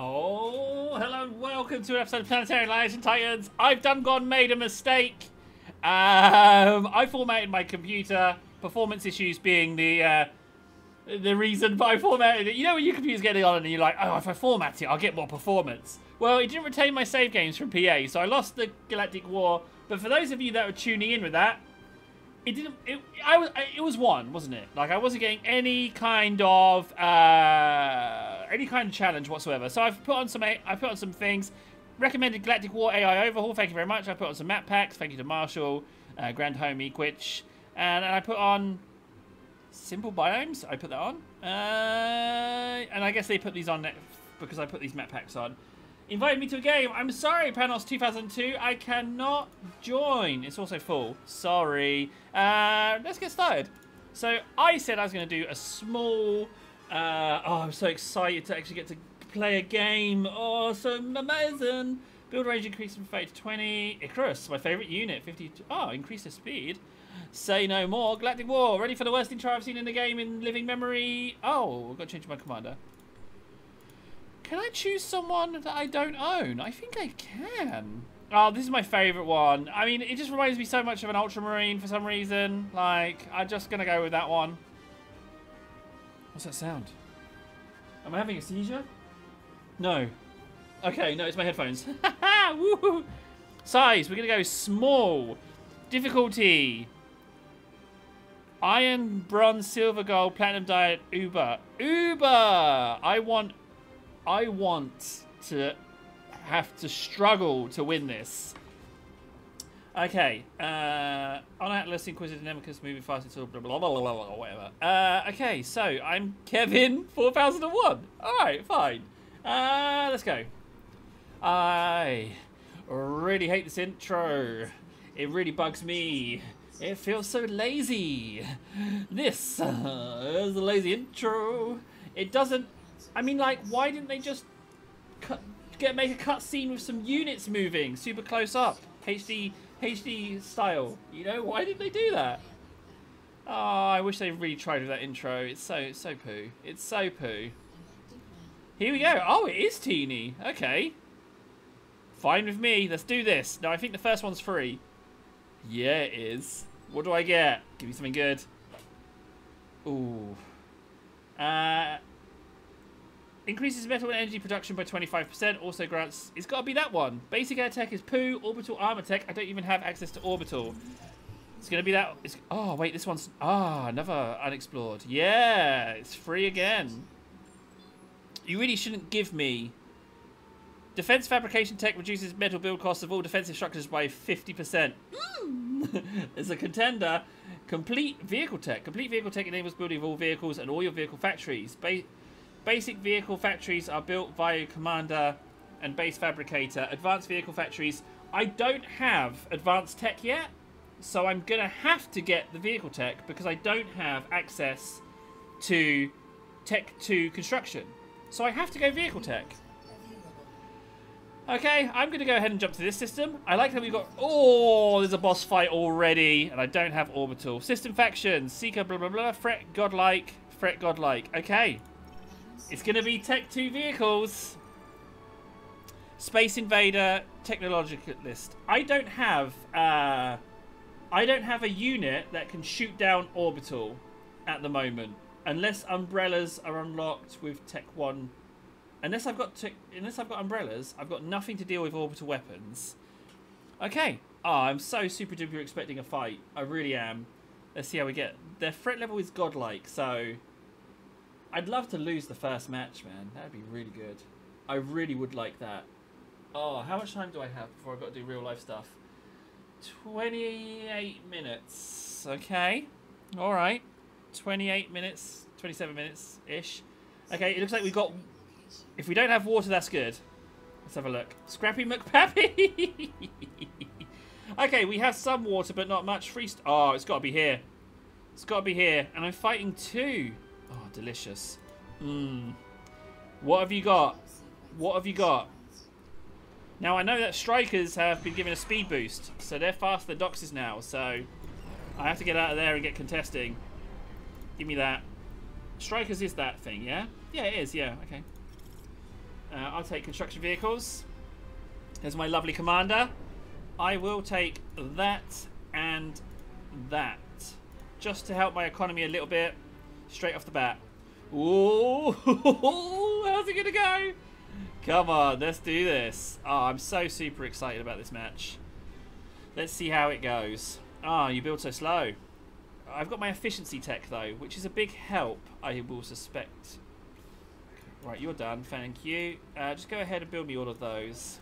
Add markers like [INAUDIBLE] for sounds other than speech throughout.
Oh, hello and welcome to an episode of Planetary Annihilation Titans. I've done gone made a mistake. Um, I formatted my computer. Performance issues being the uh, the reason, I formatted it. You know when your computer's getting on and you're like, oh, if I format it, I'll get more performance. Well, it didn't retain my save games from PA, so I lost the Galactic War. But for those of you that were tuning in with that, it didn't. It, I was. It was one, wasn't it? Like I wasn't getting any kind of uh, any kind of challenge whatsoever. So I've put on some. I put on some things. Recommended Galactic War AI overhaul. Thank you very much. I put on some map packs. Thank you to Marshall, uh, Grand Home Equich, and, and I put on simple biomes. I put that on, uh, and I guess they put these on because I put these map packs on invited me to a game. I'm sorry, Panos 2002. I cannot join. It's also full. Sorry. Uh, let's get started. So I said I was going to do a small... Uh, oh, I'm so excited to actually get to play a game. Oh, so amazing. Build range increased from 30 to 20. Icarus, my favourite unit. 50. Oh, increase the speed. Say no more. Galactic War, ready for the worst intro I've seen in the game in living memory. Oh, I've got to change my commander. Can I choose someone that I don't own? I think I can. Oh, this is my favourite one. I mean, it just reminds me so much of an Ultramarine for some reason. Like, I'm just going to go with that one. What's that sound? Am I having a seizure? No. Okay, no, it's my headphones. [LAUGHS] Size, we're going to go small. Difficulty. Iron, bronze, silver, gold, platinum, diet, uber. Uber! I want I want to have to struggle to win this. Okay, uh, on Atlas, Inquisitor, Nemicus, moving fast until blah blah blah blah blah, whatever. Uh, okay, so I'm Kevin, [LAUGHS] 4001. Alright, fine. Uh, let's go. I really hate this intro. It really bugs me. It feels so lazy. This uh, [LAUGHS] is a lazy intro. It doesn't I mean, like, why didn't they just cut, get make a cutscene with some units moving super close up, HD HD style? You know, why didn't they do that? Oh, I wish they really tried with that intro. It's so it's so poo. It's so poo. Here we go. Oh, it is teeny. Okay. Fine with me. Let's do this. No, I think the first one's free. Yeah, it is. What do I get? Give me something good. Ooh. Uh, Increases metal and energy production by 25%. Also grants... It's got to be that one. Basic air tech is poo. Orbital armor tech. I don't even have access to orbital. It's going to be that... It's, oh, wait. This one's... Ah, oh, another unexplored. Yeah. It's free again. You really shouldn't give me... Defense fabrication tech reduces metal build costs of all defensive structures by 50%. Mm. [LAUGHS] As a contender, complete vehicle tech. Complete vehicle tech enables building of all vehicles and all your vehicle factories. Basic vehicle factories are built via Commander and Base Fabricator. Advanced vehicle factories, I don't have advanced tech yet, so I'm going to have to get the vehicle tech because I don't have access to Tech 2 construction. So I have to go vehicle tech. Okay, I'm going to go ahead and jump to this system. I like that we've got... Oh, there's a boss fight already, and I don't have orbital. System factions, Seeker, blah, blah, blah, Threat, Godlike, Threat, Godlike. Okay, it's going to be Tech 2 vehicles. Space Invader technological list. I don't have uh, I don't have a unit that can shoot down orbital at the moment, unless umbrellas are unlocked with Tech One. Unless I've got tech, unless I've got umbrellas, I've got nothing to deal with orbital weapons. Okay. Oh, I'm so super duper expecting a fight. I really am. Let's see how we get. Their threat level is godlike, so I'd love to lose the first match, man. That'd be really good. I really would like that. Oh, how much time do I have before I've got to do real life stuff? 28 minutes. Okay. Alright. 28 minutes. 27 minutes-ish. Okay, it looks like we've got... If we don't have water, that's good. Let's have a look. Scrappy McPappy! [LAUGHS] okay, we have some water, but not much. Free... Oh, it's got to be here. It's got to be here. And I'm fighting two. Delicious. Mmm. What have you got? What have you got? Now, I know that strikers have been given a speed boost, so they're faster than doxes now, so I have to get out of there and get contesting. Give me that. Strikers is that thing, yeah? Yeah, it is, yeah, okay. Uh, I'll take construction vehicles. There's my lovely commander. I will take that and that. Just to help my economy a little bit. Straight off the bat. Ooh, [LAUGHS] how's it going to go? Come on, let's do this. Oh, I'm so super excited about this match. Let's see how it goes. Ah, oh, you build so slow. I've got my efficiency tech though, which is a big help, I will suspect. Right, you're done. Thank you. Uh, just go ahead and build me all of those.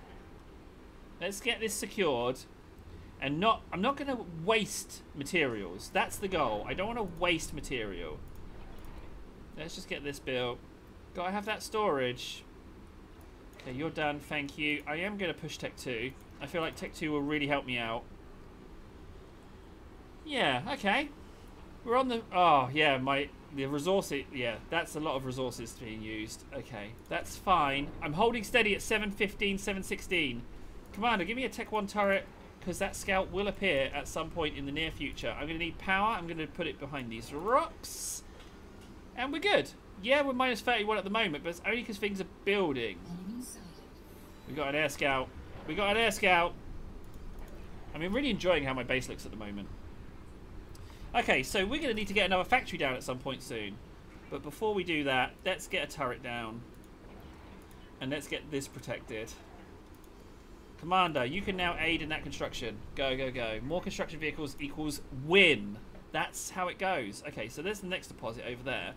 Let's get this secured. And not, I'm not going to waste materials. That's the goal. I don't want to waste material. Let's just get this built. Gotta have that storage. Okay, you're done. Thank you. I am going to push Tech 2. I feel like Tech 2 will really help me out. Yeah, okay. We're on the... Oh, yeah, my... The resources... Yeah, that's a lot of resources being used. Okay, that's fine. I'm holding steady at 715, 716. Commander, give me a Tech 1 turret because that scout will appear at some point in the near future. I'm going to need power. I'm going to put it behind these rocks. And we're good. Yeah, we're minus 31 at the moment, but it's only because things are building. We got an air scout. We got an air scout. I mean, really enjoying how my base looks at the moment. Okay, so we're going to need to get another factory down at some point soon. But before we do that, let's get a turret down. And let's get this protected. Commander, you can now aid in that construction. Go, go, go. More construction vehicles equals win. That's how it goes. Okay, so there's the next deposit over there.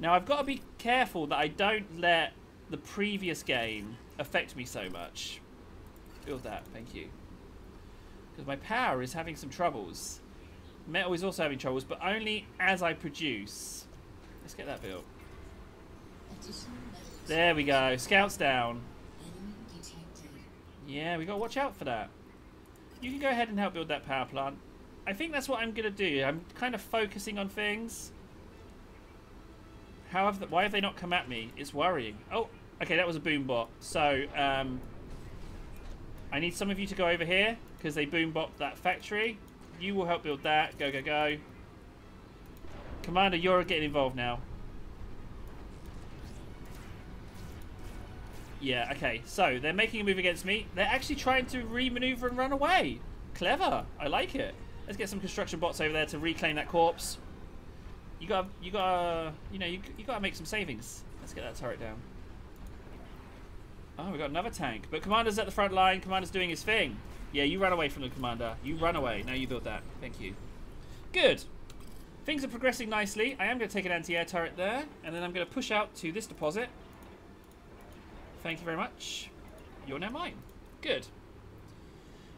Now, I've got to be careful that I don't let the previous game affect me so much. Build that, thank you. Because my power is having some troubles. Metal is also having troubles, but only as I produce. Let's get that built. There we go. Scouts down. Yeah, we got to watch out for that. You can go ahead and help build that power plant. I think that's what I'm going to do. I'm kind of focusing on things. How have why have they not come at me? It's worrying. Oh, okay, that was a boom bot. So, um, I need some of you to go over here because they boom bot that factory. You will help build that. Go, go, go. Commander, you're getting involved now. Yeah, okay. So, they're making a move against me. They're actually trying to re-maneuver and run away. Clever. I like it. Let's get some construction bots over there to reclaim that corpse. You got, you got, you know, you, you got to make some savings. Let's get that turret down. Oh, we got another tank. But Commander's at the front line. Commander's doing his thing. Yeah, you run away from the Commander. You run away. Now you build that. Thank you. Good. Things are progressing nicely. I am going to take an anti-air turret there. And then I'm going to push out to this deposit. Thank you very much. You're now mine. Good.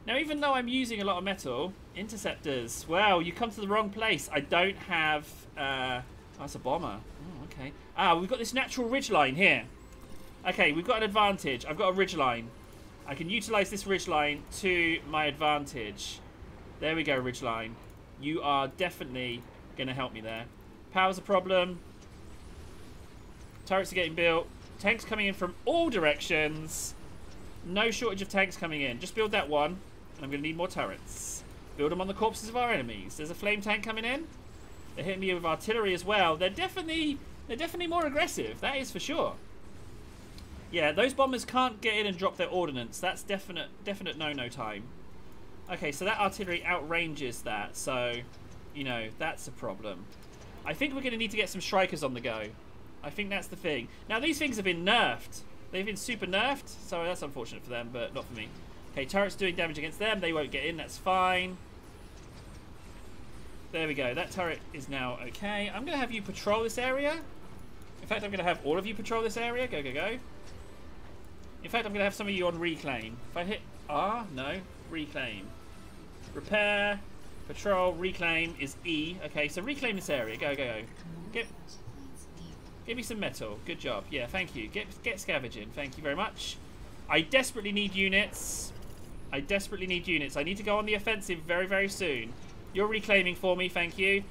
Now, even though I'm using a lot of metal, interceptors, well, you come to the wrong place. I don't have... Uh, oh, that's a bomber. Oh, okay. Ah, we've got this natural ridge line here. Okay, we've got an advantage. I've got a ridge line. I can utilize this ridge line to my advantage. There we go, ridge line. You are definitely going to help me there. Power's a problem. Turrets are getting built. Tanks coming in from all directions. No shortage of tanks coming in. Just build that one. And I'm going to need more turrets. Build them on the corpses of our enemies. There's a flame tank coming in. They're hitting me with artillery as well. They're definitely they're definitely more aggressive. That is for sure. Yeah, those bombers can't get in and drop their ordnance. That's definite definite no-no time. Okay, so that artillery outranges that. So, you know, that's a problem. I think we're going to need to get some strikers on the go. I think that's the thing. Now, these things have been nerfed. They've been super nerfed, so that's unfortunate for them, but not for me. Okay, turret's doing damage against them. They won't get in. That's fine. There we go. That turret is now okay. I'm going to have you patrol this area. In fact, I'm going to have all of you patrol this area. Go, go, go. In fact, I'm going to have some of you on reclaim. If I hit R, no, reclaim. Repair, patrol, reclaim is E. Okay, so reclaim this area. Go, go, go. Get, Give me some metal. Good job. Yeah, thank you. Get get scavenging. Thank you very much. I desperately need units. I desperately need units. I need to go on the offensive very, very soon. You're reclaiming for me. Thank you.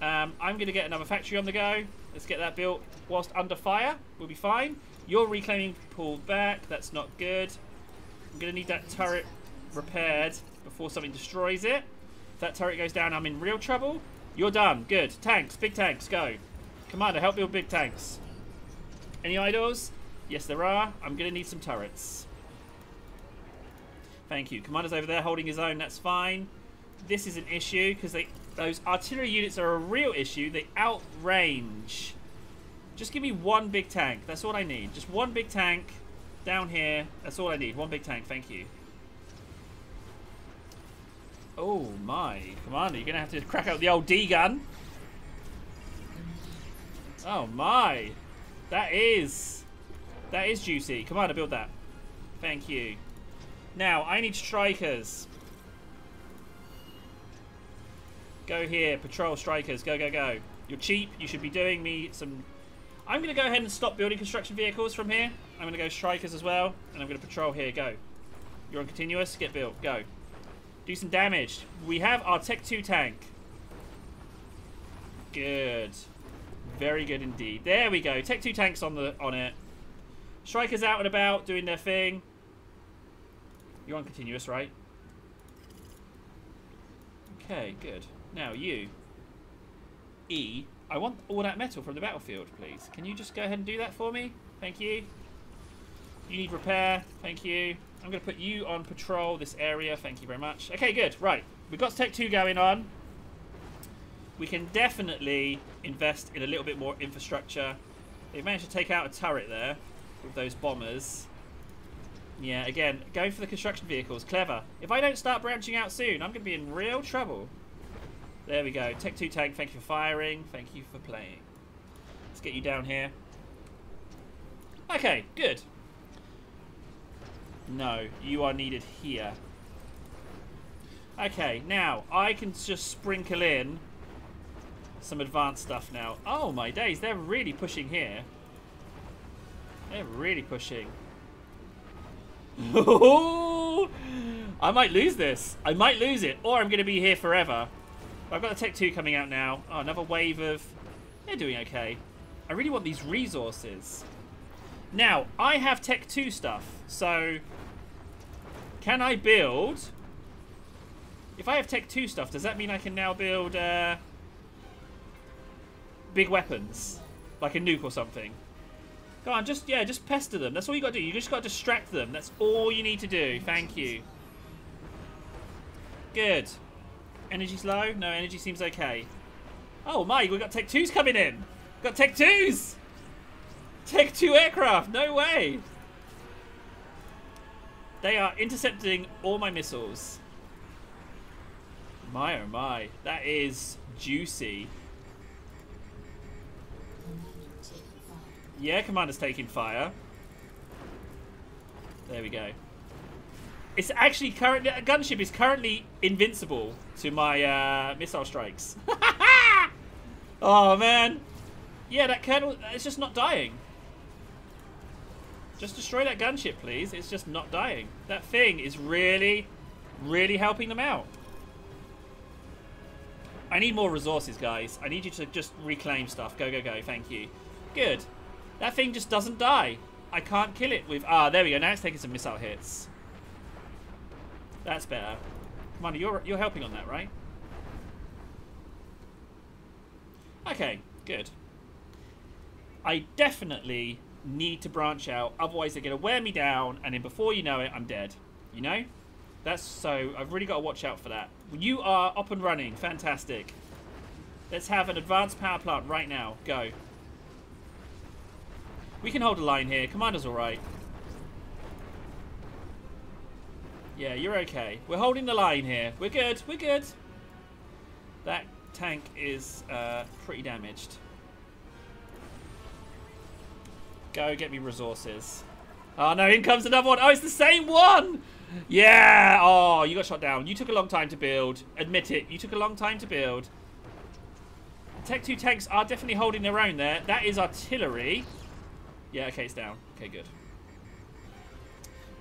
Um, I'm going to get another factory on the go. Let's get that built whilst under fire. We'll be fine. You're reclaiming pulled back. That's not good. I'm going to need that turret repaired before something destroys it. If that turret goes down, I'm in real trouble. You're done. Good. Tanks. Big tanks. Go. Commander, help build big tanks. Any idles? Yes, there are. I'm going to need some turrets. Thank you. Commander's over there holding his own. That's fine. This is an issue because they those artillery units are a real issue. They outrange. Just give me one big tank. That's all I need. Just one big tank down here. That's all I need. One big tank. Thank you. Oh my. Commander, you're going to have to crack out the old D-gun. Oh my. That is... That is juicy. Commander, build that. Thank you. Now, I need strikers. Go here. Patrol strikers. Go, go, go. You're cheap. You should be doing me some... I'm going to go ahead and stop building construction vehicles from here. I'm going to go strikers as well. And I'm going to patrol here. Go. You're on continuous. Get built. Go. Do some damage. We have our Tech 2 tank. Good. Very good indeed. There we go. Tech 2 tanks on the on it. Strikers out and about doing their thing. You're on continuous, right? Okay, good. Now, you. E. I want all that metal from the battlefield, please. Can you just go ahead and do that for me? Thank you. You need repair. Thank you. I'm going to put you on patrol this area. Thank you very much. Okay, good. Right. We've got Tech 2 going on. We can definitely invest in a little bit more infrastructure. They've managed to take out a turret there with those bombers. Yeah, again, going for the construction vehicles. Clever. If I don't start branching out soon, I'm going to be in real trouble. There we go. Tech 2 tank, thank you for firing. Thank you for playing. Let's get you down here. Okay, good. No, you are needed here. Okay, now, I can just sprinkle in some advanced stuff now. Oh my days, they're really pushing here. They're really pushing. [LAUGHS] I might lose this. I might lose it, or I'm going to be here forever. I've got the Tech 2 coming out now. Oh, another wave of... They're doing okay. I really want these resources. Now, I have Tech 2 stuff, so can I build... If I have Tech 2 stuff, does that mean I can now build uh, big weapons? Like a nuke or something? Go on, just, yeah, just pester them. That's all you got to do. You just got to distract them. That's all you need to do. Thank you. Good. Energy's low? No, energy seems okay. Oh my, we've got Tech 2s coming in. We've got Tech 2s! Tech 2 aircraft, no way! They are intercepting all my missiles. My oh my. That is juicy. Yeah, Commander's taking fire. There we go. It's actually currently a gunship is currently invincible to my uh, missile strikes. [LAUGHS] oh man, yeah, that colonel, it's just not dying. Just destroy that gunship, please. It's just not dying. That thing is really, really helping them out. I need more resources, guys. I need you to just reclaim stuff. Go, go, go. Thank you. Good. That thing just doesn't die. I can't kill it with... Ah, there we go. Now it's taking some missile hits. That's better. Commander, you're, you're helping on that, right? Okay, good. I definitely need to branch out, otherwise they're going to wear me down, and then before you know it, I'm dead. You know? That's so, I've really got to watch out for that. You are up and running. Fantastic. Let's have an advanced power plant right now. Go. We can hold a line here. Commander's alright. Yeah, you're okay. We're holding the line here. We're good. We're good. That tank is uh, pretty damaged. Go get me resources. Oh no, in comes another one. Oh, it's the same one! Yeah! Oh, you got shot down. You took a long time to build. Admit it. You took a long time to build. Tech 2 tanks are definitely holding their own there. That is artillery. Yeah, okay, it's down. Okay, good.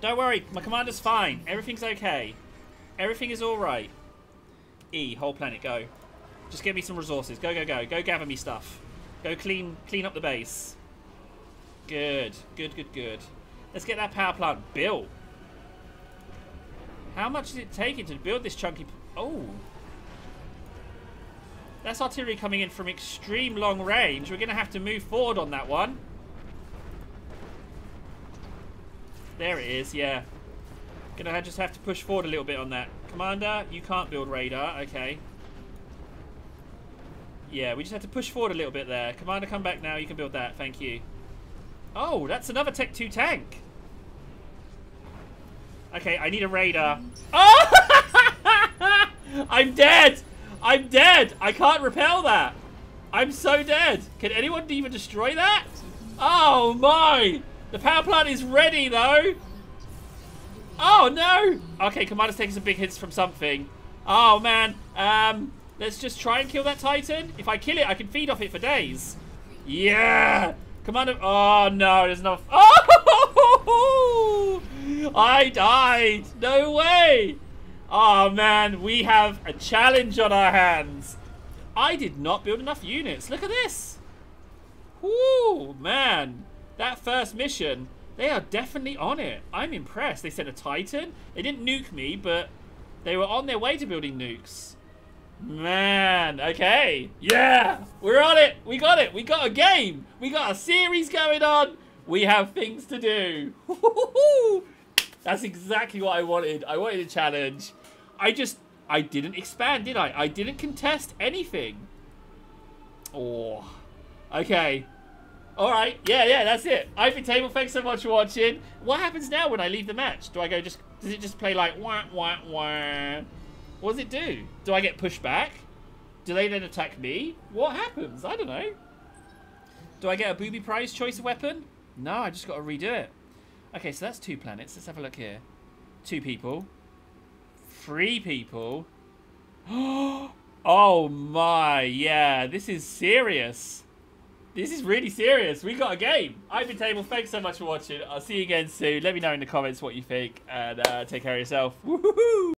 Don't worry, my commander's fine. Everything's okay. Everything is alright. E, whole planet, go. Just give me some resources. Go, go, go. Go gather me stuff. Go clean clean up the base. Good. Good, good, good. Let's get that power plant built. How much is it taking to build this chunky... Oh. That's artillery coming in from extreme long range. We're going to have to move forward on that one. There it is, yeah. Gonna just have to push forward a little bit on that. Commander, you can't build radar. Okay. Yeah, we just have to push forward a little bit there. Commander, come back now. You can build that. Thank you. Oh, that's another Tech 2 tank. Okay, I need a radar. Oh! [LAUGHS] I'm dead! I'm dead! I can't repel that! I'm so dead! Can anyone even destroy that? Oh my! The power plant is ready though! Oh no! Okay, Commander's taking some big hits from something. Oh man, um, let's just try and kill that Titan. If I kill it, I can feed off it for days. Yeah! Commander, oh no, there's no, oh! [LAUGHS] I died! No way! Oh man, we have a challenge on our hands. I did not build enough units. Look at this. Whoo, man. That first mission, they are definitely on it. I'm impressed. They sent a Titan. They didn't nuke me, but they were on their way to building nukes. Man, okay. Yeah, we're on it. We got it. We got a game. We got a series going on. We have things to do. [LAUGHS] That's exactly what I wanted. I wanted a challenge. I just, I didn't expand, did I? I didn't contest anything. Oh, okay. All right, yeah, yeah, that's it. I've Table, thanks so much for watching. What happens now when I leave the match? Do I go just, does it just play like wah, wah, wah? What does it do? Do I get pushed back? Do they then attack me? What happens? I don't know. Do I get a booby prize choice weapon? No, I just got to redo it. Okay, so that's two planets. Let's have a look here. Two people. Three people. [GASPS] oh my, yeah, this is serious. This is really serious. We got a game. I've been Table. Thanks so much for watching. I'll see you again soon. Let me know in the comments what you think. And uh, take care of yourself. Woohoo!